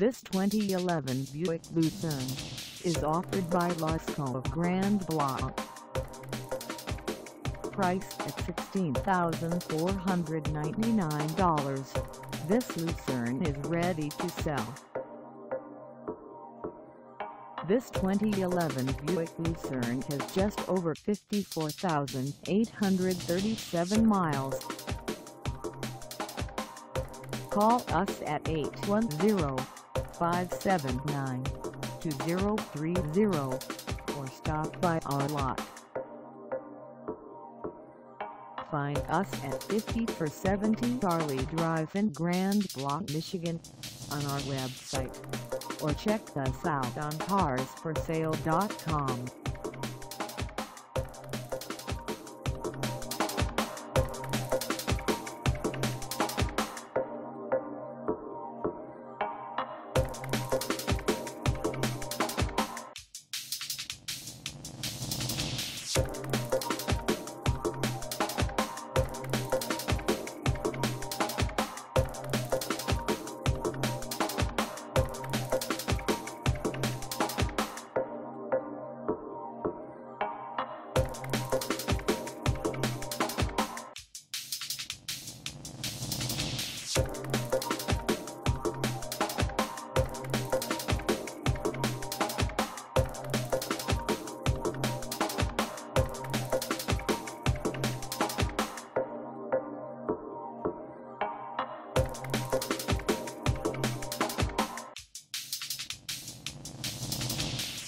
This 2011 Buick Lucerne is offered by Lasco Grand Blanc. Priced at $16,499, this Lucerne is ready to sell. This 2011 Buick Lucerne has just over 54,837 miles. Call us at 810-579-2030 or stop by our lot. Find us at 50 for 70 Ali Drive in Grand Blanc, Michigan on our website or check us out on carsforsale.com.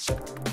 Thank